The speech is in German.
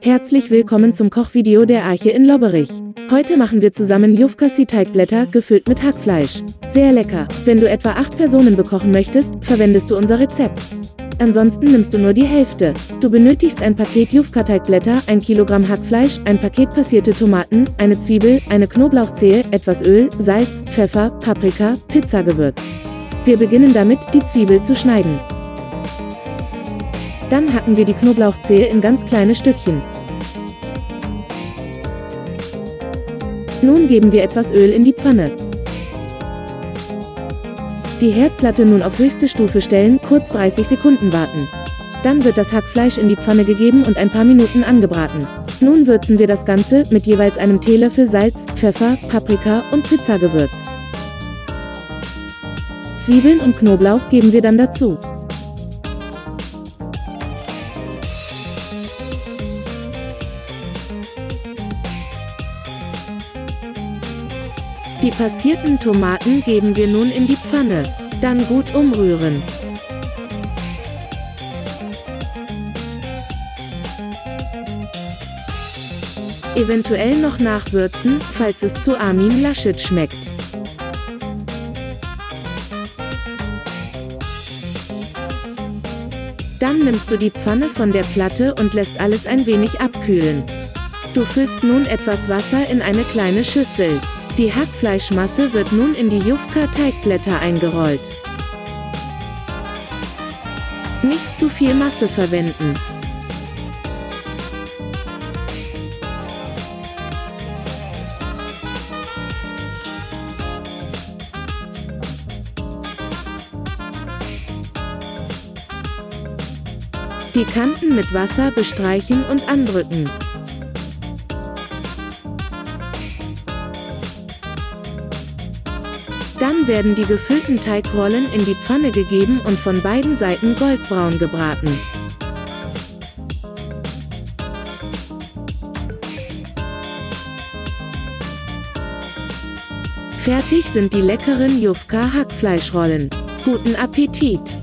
Herzlich willkommen zum Kochvideo der Arche in Lobberich. Heute machen wir zusammen Jufkasi-Teigblätter gefüllt mit Hackfleisch. Sehr lecker. Wenn du etwa 8 Personen bekochen möchtest, verwendest du unser Rezept. Ansonsten nimmst du nur die Hälfte. Du benötigst ein Paket Jufka-Teigblätter, ein Kilogramm Hackfleisch, ein Paket passierte Tomaten, eine Zwiebel, eine Knoblauchzehe, etwas Öl, Salz, Pfeffer, Paprika, Pizzagewürz. Wir beginnen damit, die Zwiebel zu schneiden. Dann hacken wir die Knoblauchzehe in ganz kleine Stückchen. Nun geben wir etwas Öl in die Pfanne. Die Herdplatte nun auf höchste Stufe stellen, kurz 30 Sekunden warten. Dann wird das Hackfleisch in die Pfanne gegeben und ein paar Minuten angebraten. Nun würzen wir das Ganze mit jeweils einem Teelöffel Salz, Pfeffer, Paprika und Pizzagewürz. Zwiebeln und Knoblauch geben wir dann dazu. Die passierten Tomaten geben wir nun in die Pfanne. Dann gut umrühren. Eventuell noch nachwürzen, falls es zu Armin Laschet schmeckt. Dann nimmst du die Pfanne von der Platte und lässt alles ein wenig abkühlen. Du füllst nun etwas Wasser in eine kleine Schüssel. Die Hackfleischmasse wird nun in die Jufka-Teigblätter eingerollt. Nicht zu viel Masse verwenden. Die Kanten mit Wasser bestreichen und andrücken. Dann werden die gefüllten Teigrollen in die Pfanne gegeben und von beiden Seiten goldbraun gebraten. Fertig sind die leckeren Jufka Hackfleischrollen. Guten Appetit!